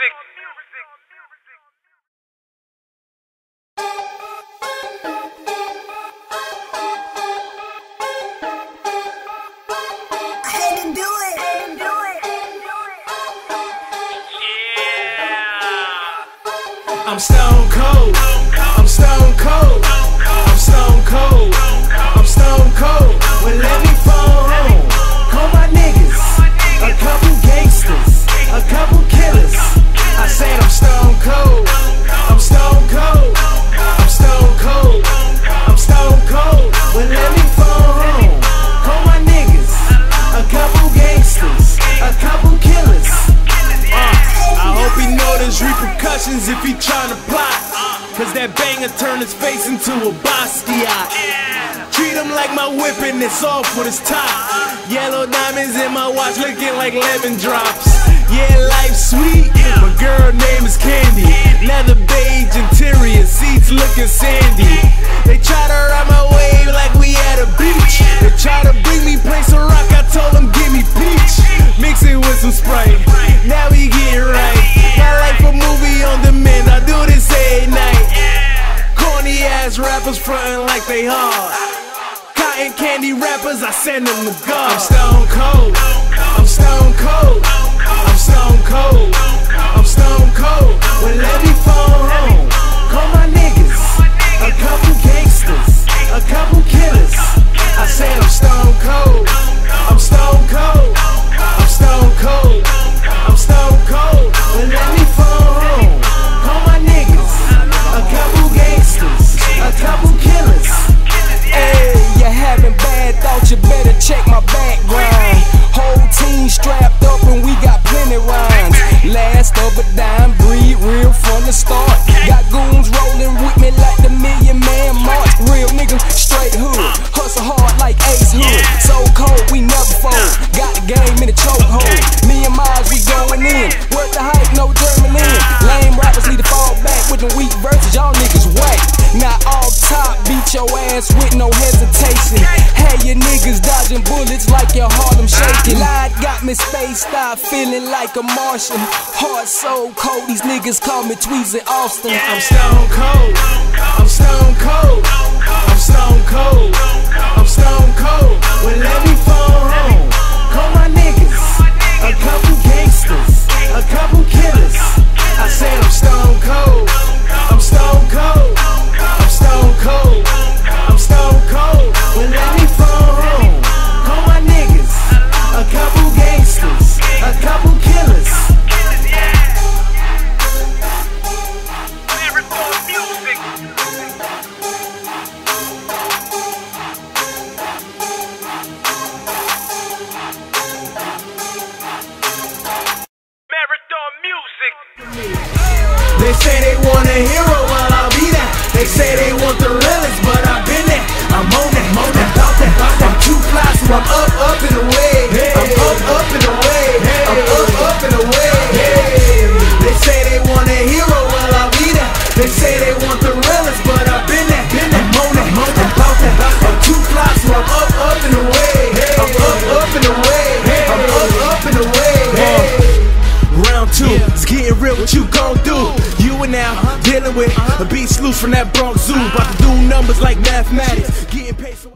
music. I had to do it. Had to do it. Yeah. I'm stone cold. I'm stone cold. I'm stone cold. I'm stone cold. Well, let me repercussions if he tryna plot. Cause that banger turned his face into a Basquiat. Treat him like my whipping, it's off with his top. Yellow diamonds in my watch looking like lemon drops. Yeah, life's sweet. My girl name is Candy. Leather beige interior, seats looking sandy. Rappers frontin' like they hard. Cotton candy rappers, I send them to God. I'm stone cold. I'm stone cold. I'm stone cold. I'm stone cold. Well, let me phone home. Call my niggas. A couple gangsters. A couple killers. I said I'm stone cold. Your Harlem shaking. Lied got me spaced out, feeling like a Martian. Heart so cold, these niggas call me Tweezy Austin. I'm stone cold. I'm stone cold. I'm stone cold. I'm stone cold. They say they want a hero, well I'll be that. They say they gon' do? You and now dealing with a beast loose from that Bronx Zoo. About to do numbers like mathematics. Getting paid so.